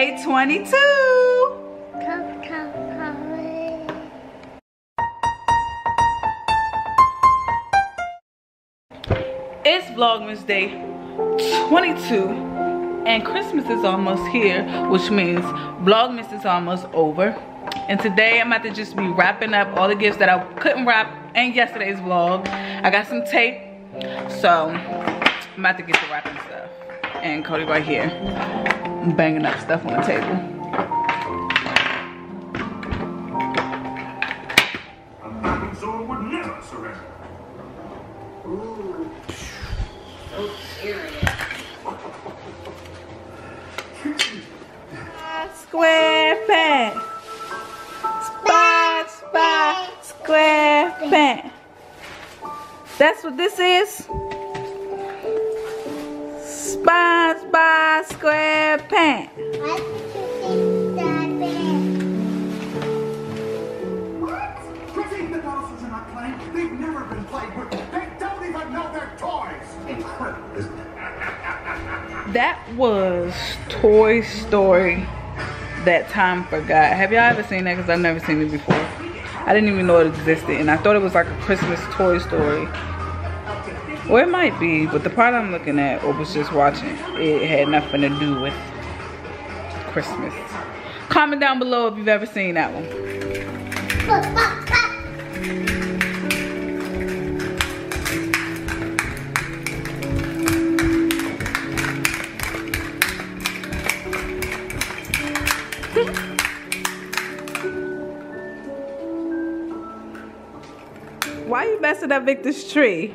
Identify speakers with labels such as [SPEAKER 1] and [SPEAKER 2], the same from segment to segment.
[SPEAKER 1] Day 22.
[SPEAKER 2] Come, come, come.
[SPEAKER 1] It's Vlogmas Day 22 and Christmas is almost here, which means Vlogmas is almost over. And today I'm about to just be wrapping up all the gifts that I couldn't wrap in yesterday's vlog. I got some tape, so I'm about to get to wrapping stuff. And Cody right here, banging up stuff on the table.
[SPEAKER 3] A dinosaur would never surrender.
[SPEAKER 4] Ooh. So serious.
[SPEAKER 1] Square pants. Spy, spy, square pants. That's what this is. Spy, spy, square pants.
[SPEAKER 2] Why did you think that bad?
[SPEAKER 3] What? You the dinosaurs are not playing? They've never been played with. They don't even know their toys. Incredible, isn't it?
[SPEAKER 1] That was Toy Story that time forgot. Have y'all ever seen that? Because I've never seen it before. I didn't even know it existed. And I thought it was like a Christmas Toy Story. Or it might be, but the part I'm looking at or was just watching, it had nothing to do with Christmas. Comment down below if you've ever seen that one. Why you messing up Victor's tree?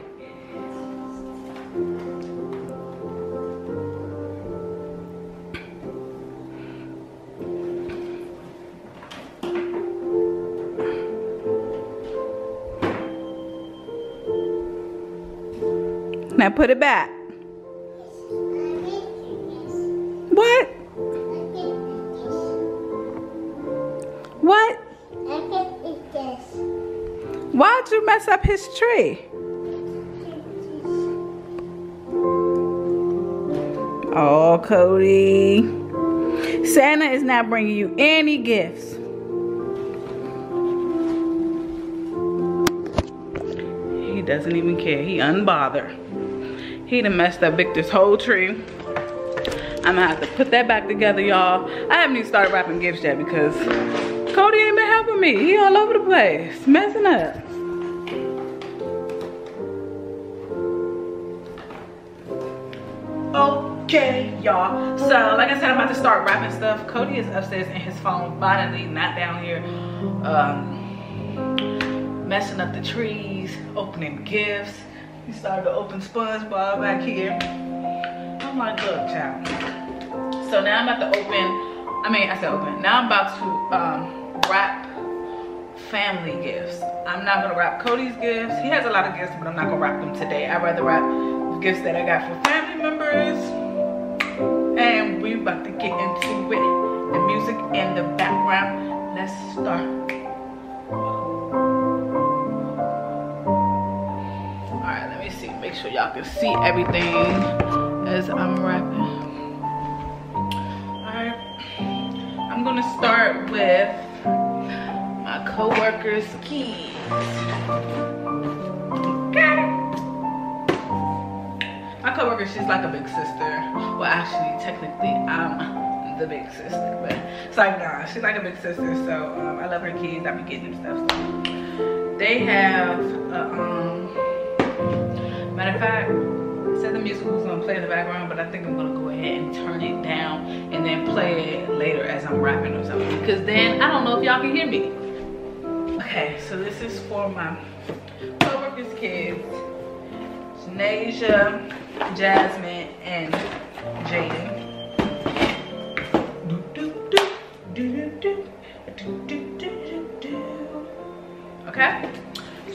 [SPEAKER 1] Now put it back. What? What?
[SPEAKER 2] I.
[SPEAKER 1] Why'd you mess up his tree? Oh, Cody. Santa is not bringing you any gifts. He doesn't even care. He unbothered. He done messed up Victor's whole tree. I'm gonna have to put that back together, y'all. I haven't even started wrapping gifts yet because Cody ain't been helping me. He all over the place, messing up. Okay, y'all. So, like I said, I'm about to start wrapping stuff. Cody is upstairs in his phone, finally not down here, um, messing up the trees, opening gifts. He started to open SpongeBob back here. I'm like, look, child. So now I'm about to open, I mean, I said open. Now I'm about to um, wrap family gifts. I'm not gonna wrap Cody's gifts. He has a lot of gifts, but I'm not gonna wrap them today. I'd rather wrap gifts that I got for family members. And we about to get into it. The music in the background. Let's start. Make sure y'all can see everything as I'm wrapping. Alright. I'm gonna start with my co-worker's keys. My co-worker, she's like a big sister. Well, actually, technically, I'm the big sister, but it's like, nah, she's like a big sister, so um, I love her kids. I be getting them stuff. So. They have, uh, um, of fact, it said the music was gonna play in the background, but I think I'm gonna go ahead and turn it down and then play it later as I'm rapping or something, because then I don't know if y'all can hear me. Okay, so this is for my co-workers' kids. It's Jasmine, and Jaden. Okay,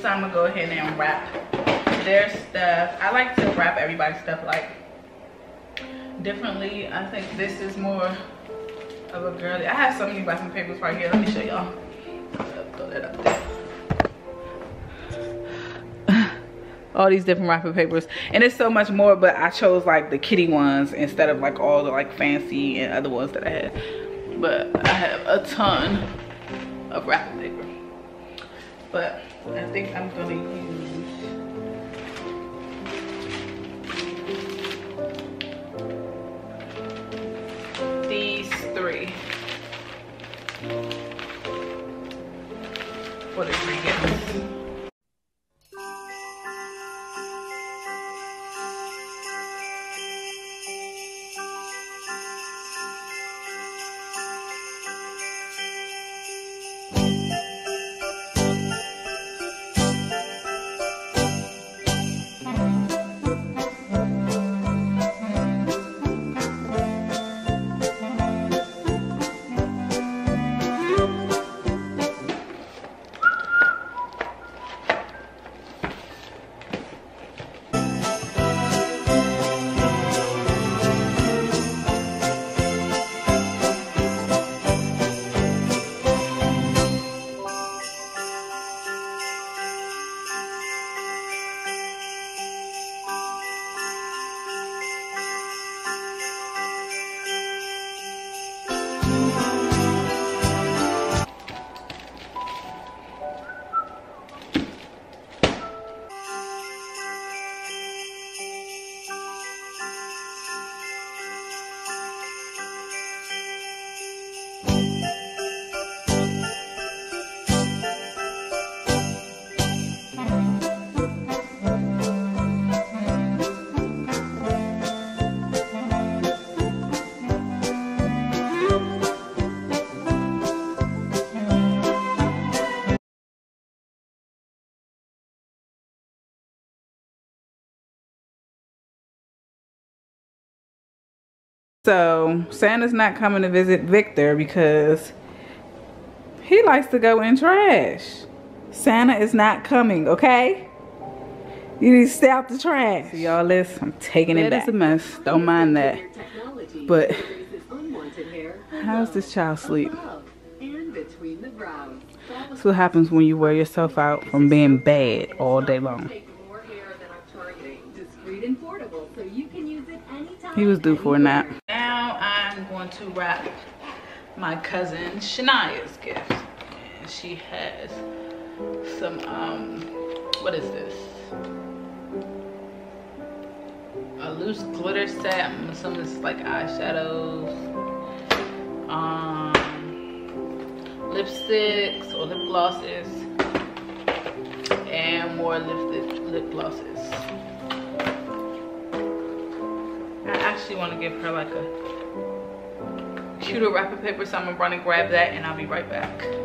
[SPEAKER 1] so I'm gonna go ahead and wrap their stuff. I like to wrap everybody's stuff like differently. I think this is more of a girly. I have so many wrapping papers right here. Let me show y'all. Throw that up there. all these different wrapping papers and it's so much more but i chose like the kitty ones instead of like all the like fancy and other ones that i had but I have a ton of wrapping paper. But I think I'm gonna use for the ingredients. So Santa's not coming to visit Victor because he likes to go in trash. Santa is not coming, okay? You need to stay out the trash. Y'all this? I'm taking it back. It's a mess. Don't mind that. But how's this child sleep? That's what happens when you wear yourself out from being bad all day long. He was due for a nap. I'm going to wrap my cousin Shania's gift. And she has some, um, what is this? A loose glitter set. I'm assuming it's like eyeshadows. Um, lipsticks or lip glosses. And more lip, lip glosses. I actually want to give her like a cuter wrapper paper so i'm gonna run and grab that and i'll be right back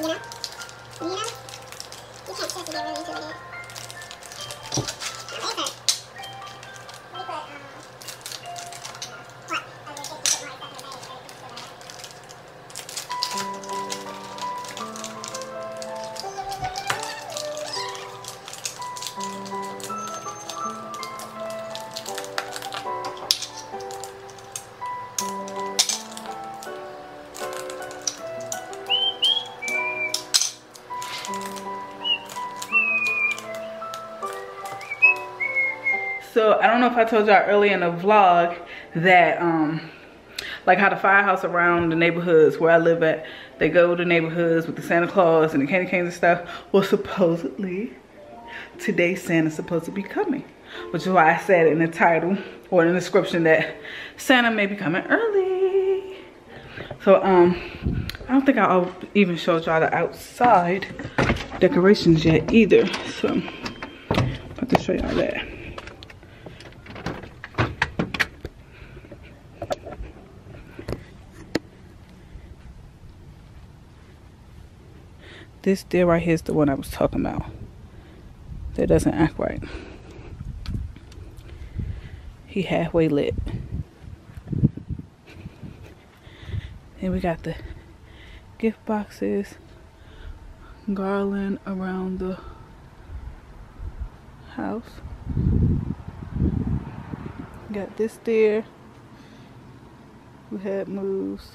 [SPEAKER 2] You know? You know? You can't just get really into it.
[SPEAKER 1] Don't know if I told y'all earlier in the vlog that um like how the firehouse around the neighborhoods where I live at, they go to neighborhoods with the Santa Claus and the candy canes and stuff. Well supposedly today Santa's supposed to be coming. Which is why I said in the title or in the description that Santa may be coming early. So um I don't think I'll even show y'all the outside decorations yet either. So I'm about to show y'all that. This there right here is the one I was talking about. That doesn't act right. He halfway lit. Then we got the gift boxes, garland around the house. Got this there. We had moves.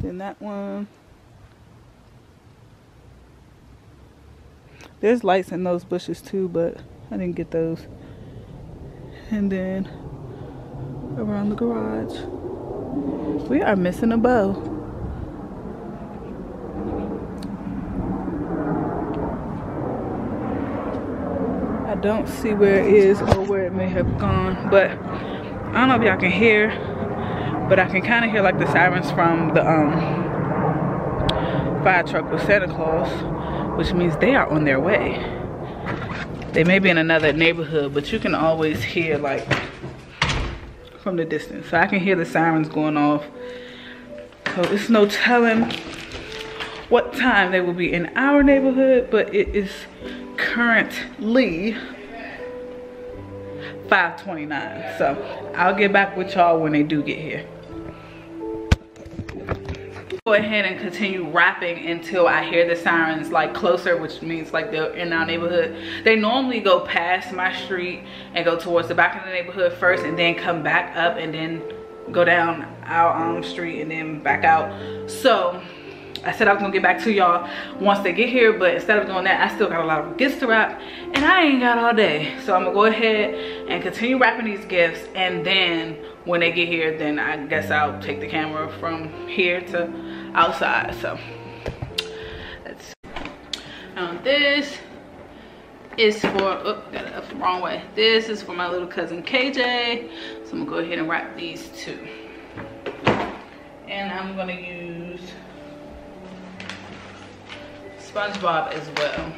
[SPEAKER 1] Then that one. There's lights in those bushes too, but I didn't get those. And then around the garage. We are missing a bow. I don't see where it is or where it may have gone, but I don't know if y'all can hear, but I can kind of hear like the sirens from the um, fire truck with Santa Claus, which means they are on their way. They may be in another neighborhood, but you can always hear like from the distance. So I can hear the sirens going off. So it's no telling what time they will be in our neighborhood, but it is currently 529. So I'll get back with y'all when they do get here. Go ahead and continue rapping until I hear the sirens like closer, which means like they're in our neighborhood. They normally go past my street and go towards the back of the neighborhood first and then come back up and then go down our um, street and then back out. So I said I was gonna get back to y'all once they get here, but instead of doing that, I still got a lot of gifts to wrap and I ain't got all day. So I'm gonna go ahead and continue wrapping these gifts and then when they get here, then I guess I'll take the camera from here to outside. So let's now um, this is for oh got it up the wrong way. This is for my little cousin KJ. So I'm gonna go ahead and wrap these two. And I'm gonna use SpongeBob as well.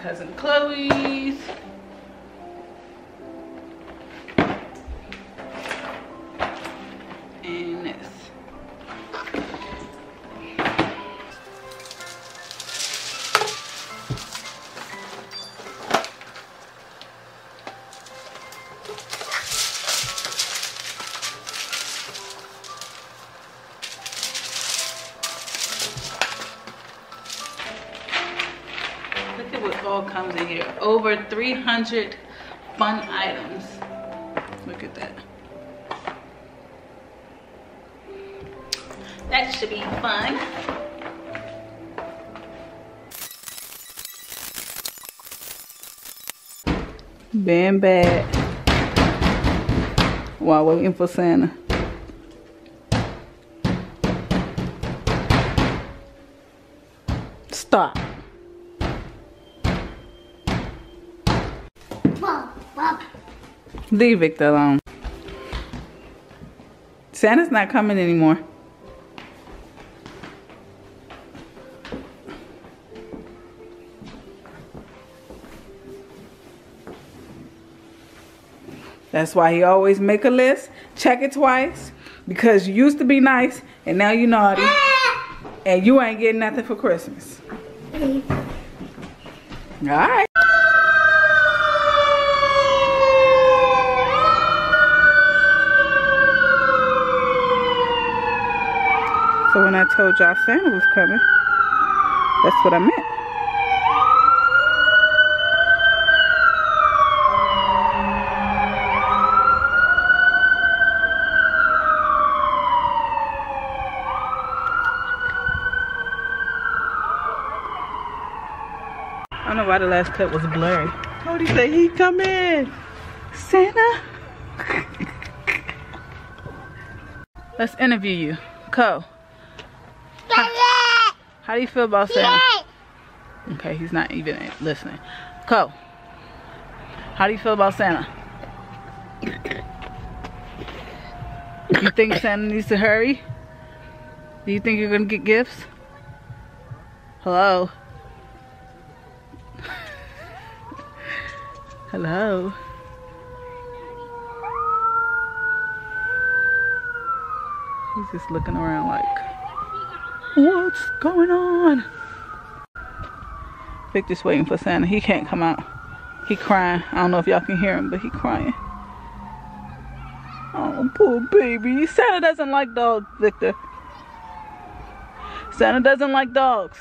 [SPEAKER 1] Cousin Chloe's. 300 fun items. Look at that. That should be fun. Been bad while waiting for Santa. Stop. Leave Victor alone. Um. Santa's not coming anymore. That's why he always make a list, check it twice, because you used to be nice and now you naughty, and you ain't getting nothing for Christmas. All right. So when I told y'all Santa was coming, that's what I meant. I don't know why the last clip was blurry. Cody said he come in. Santa. Let's interview you. Co. How do you feel about Santa? Okay, he's not even listening. Co. How do you feel about Santa? You think Santa needs to hurry? Do you think you're gonna get gifts? Hello? Hello? He's just looking around like, what's going on? Victor's waiting for Santa. He can't come out. He crying. I don't know if y'all can hear him, but he crying. Oh, poor baby. Santa doesn't like dogs, Victor. Santa doesn't like dogs.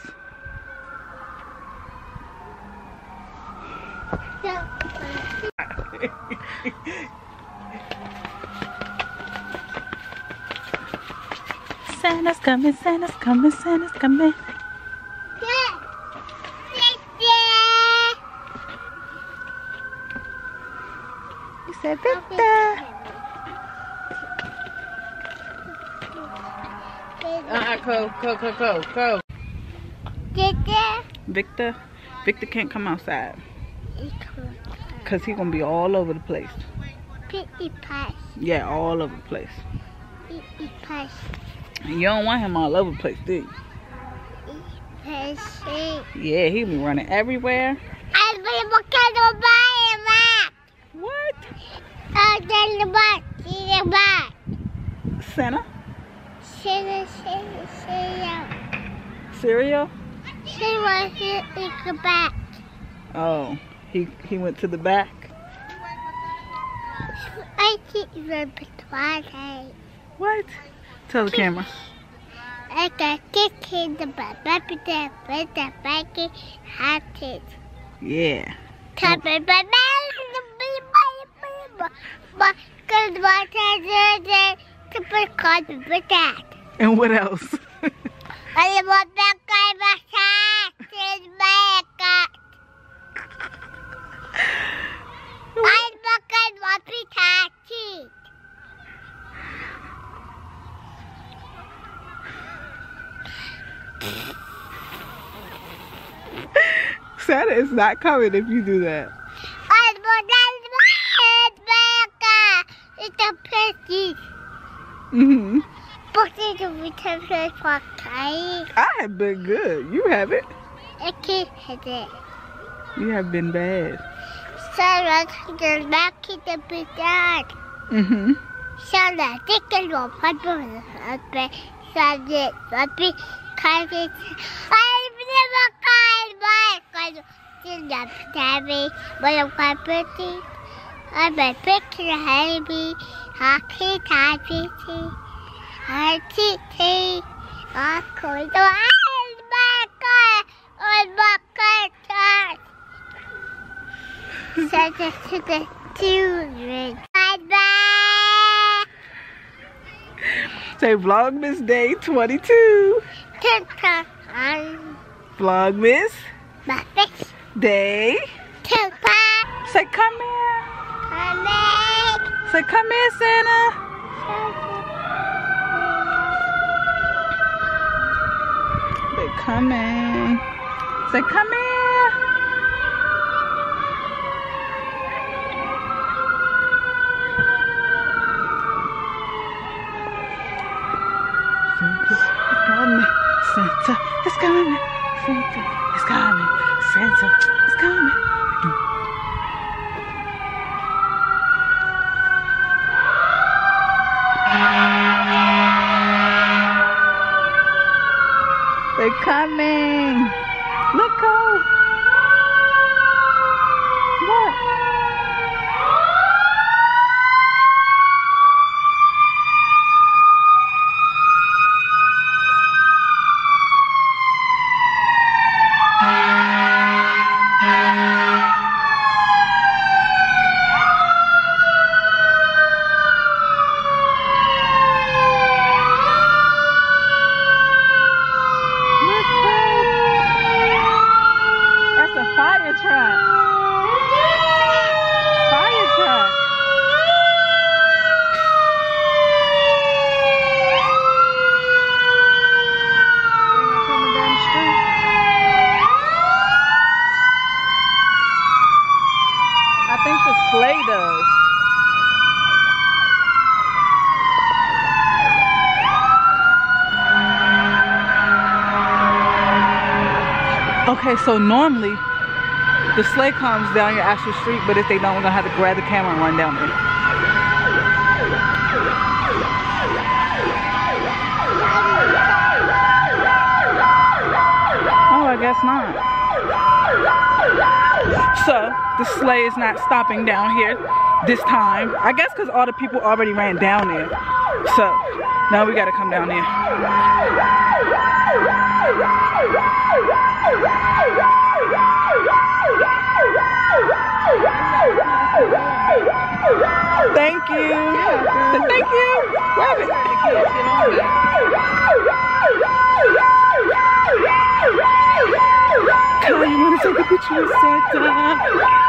[SPEAKER 1] Santa's coming, Santa's coming, Santa's coming. He said, Victor. Uh-uh, go, go, go, go, go. Victor, Victor can't come outside. Because he's going to be all over the place. Yeah, all over the place. You don't want him all over the place, do you? Yeah, he be running everywhere. I be looking to buy him back. What? Santa? Cereal? Cereal, he the back. Oh, he he went to the back.
[SPEAKER 2] I think you're Twilight.
[SPEAKER 1] What? Tell the camera.
[SPEAKER 2] I got kicked in the butt. Baby, that, with the baggy hatted.
[SPEAKER 1] Yeah.
[SPEAKER 2] Come on, but but good water, to put cotton with that.
[SPEAKER 1] And what else?
[SPEAKER 2] I want that guy back his back. I look at what we touched.
[SPEAKER 1] Santa is not coming if you do that.
[SPEAKER 2] I want that back. It's a pretty.
[SPEAKER 1] hmm
[SPEAKER 2] But it's a return for Kai.
[SPEAKER 1] I have been good. You haven't.
[SPEAKER 2] I can't hit it.
[SPEAKER 1] You have been bad.
[SPEAKER 2] Sarah, the back to the big dad.
[SPEAKER 1] hmm
[SPEAKER 2] Sarah, take a look at the husband. Sarah, Bobby, Carly. I've never God. She's not Tabby, but I'm quite pretty. I'm a picture, Harry, Hockey, Tabby, Hockey, Tea, Hockey, the eyes, my on my God, Santa to the children. Bye bye.
[SPEAKER 1] Say Vlogmas Day 22.
[SPEAKER 2] Santa on
[SPEAKER 1] Vlogmas
[SPEAKER 2] face.
[SPEAKER 1] Day.
[SPEAKER 2] Santa
[SPEAKER 1] Say come here.
[SPEAKER 2] coming.
[SPEAKER 1] Say come here, Santa. Say coming. Say come here. Santa is coming. Santa is coming. Santa is coming. They're coming. Look go. Look. Look go. That's a fire truck. Fire truck. They're coming down the street. I does. Okay, so normally the sleigh comes down your actual street, but if they don't, we're gonna have to grab the camera and run down there. Oh, I guess not. So the sleigh is not stopping down here this time. I guess because all the people already ran down there. So now we gotta come down there. Thank you. Thank you. It. Come on, you want to take a picture with Santa?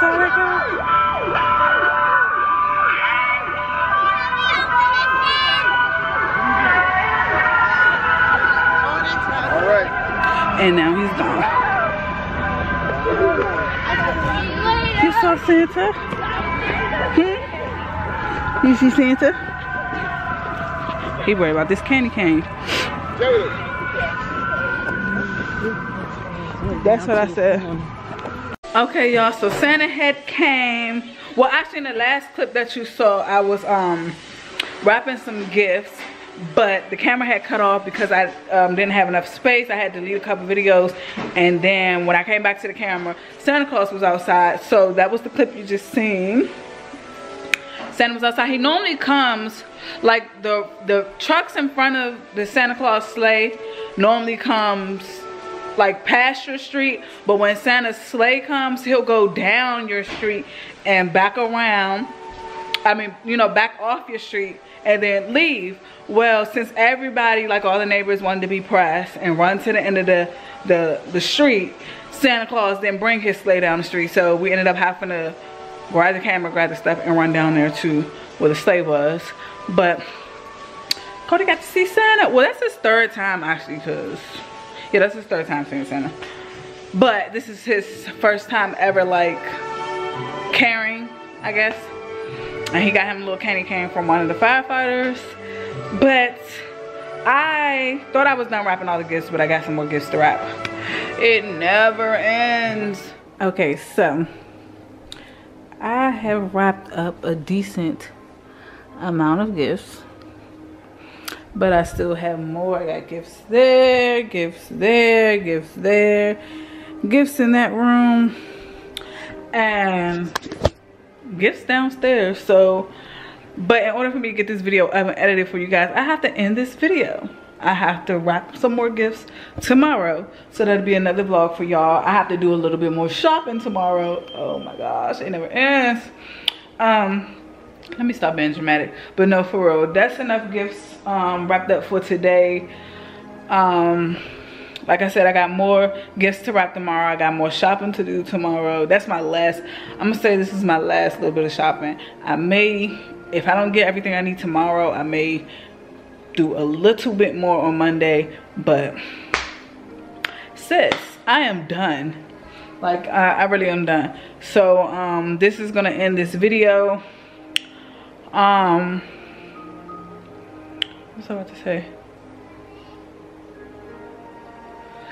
[SPEAKER 1] So they go.
[SPEAKER 3] All right.
[SPEAKER 1] And now he's gone. You saw Santa? See Santa? He worried about this candy cane. That's what I said. Okay, y'all. So Santa had came. Well, actually, in the last clip that you saw, I was um wrapping some gifts, but the camera had cut off because I um, didn't have enough space. I had to delete a couple videos, and then when I came back to the camera, Santa Claus was outside. So that was the clip you just seen. Santa was outside. He normally comes like the the trucks in front of the Santa Claus sleigh normally comes like past your street, but when Santa's sleigh comes, he'll go down your street and back around. I mean, you know, back off your street and then leave. Well, since everybody, like all the neighbors wanted to be pressed and run to the end of the, the, the street, Santa Claus didn't bring his sleigh down the street. So we ended up having to grab the camera, grab the stuff, and run down there to where the sleigh was. But Cody got to see Santa. Well, that's his third time actually, cause yeah, that's his third time seeing Santa. But this is his first time ever like caring, I guess. And he got him a little candy cane from one of the firefighters. But I thought I was done wrapping all the gifts, but I got some more gifts to wrap. It never ends. Okay, so I have wrapped up a decent amount of gifts. But I still have more. I got gifts there, gifts there, gifts there, gifts in that room. And gifts downstairs. So, but in order for me to get this video up and edited for you guys, I have to end this video. I have to wrap some more gifts tomorrow. So that'll be another vlog for y'all. I have to do a little bit more shopping tomorrow. Oh my gosh, it never ends. Um, let me stop being dramatic. But no, for real, that's enough gifts um, wrapped up for today. Um, like I said, I got more gifts to wrap tomorrow. I got more shopping to do tomorrow. That's my last, I'm gonna say this is my last little bit of shopping. I may, if I don't get everything I need tomorrow, I may do a little bit more on Monday, but sis, I am done. Like, I, I really am done. So, um, this is gonna end this video. Um, what's I about to say?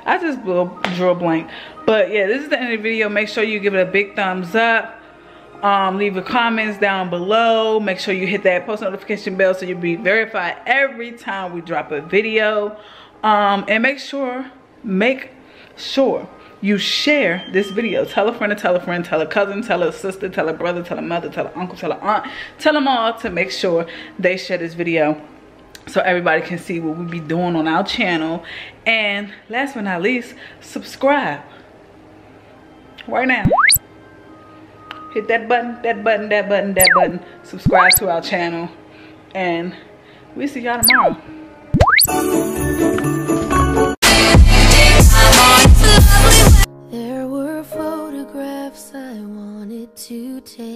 [SPEAKER 1] I just drew a blank. But yeah, this is the end of the video. Make sure you give it a big thumbs up. Um, leave your comments down below. Make sure you hit that post notification bell so you'll be verified every time we drop a video. Um, and make sure, make sure you share this video. Tell a friend to tell a friend, tell a cousin, tell a sister, tell a brother, tell a mother, tell an uncle, tell an aunt. Tell them all to make sure they share this video so everybody can see what we be doing on our channel. And last but not least, subscribe right now. Hit that button, that button, that button, that button. Subscribe to our channel. And we'll see y'all tomorrow.
[SPEAKER 5] There were photographs I wanted to take.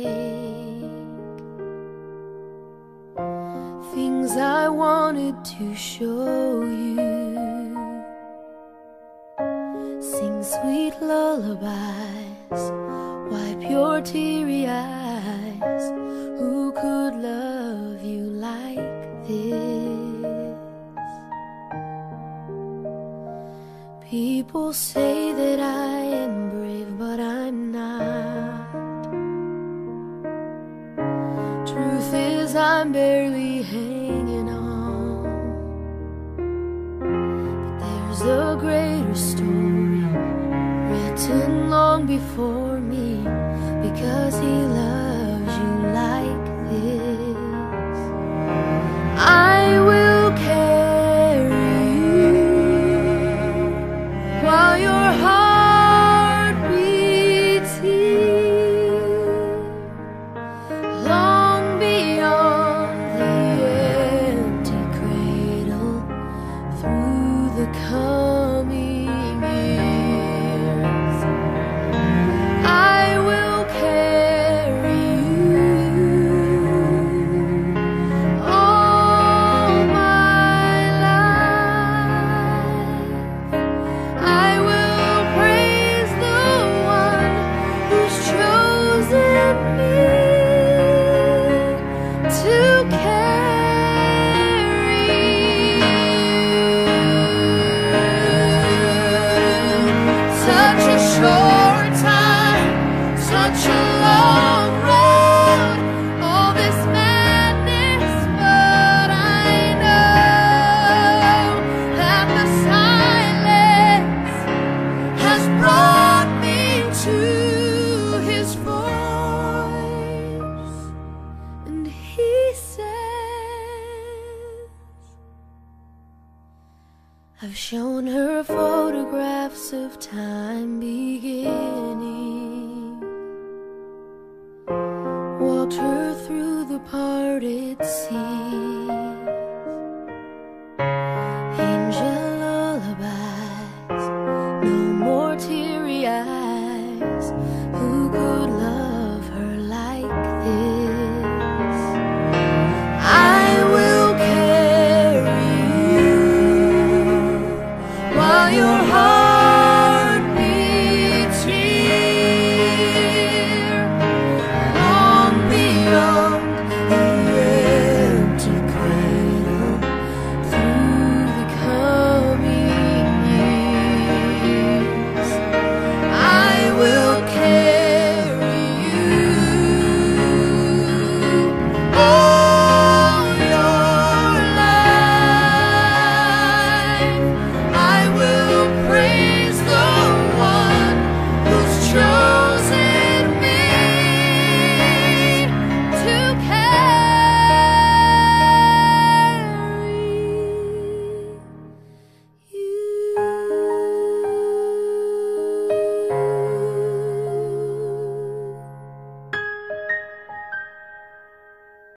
[SPEAKER 5] Things I wanted to show you. Sing sweet lullabies, your teary eyes. Who could love you like this? People say that I am brave, but I'm not. Truth is, I'm barely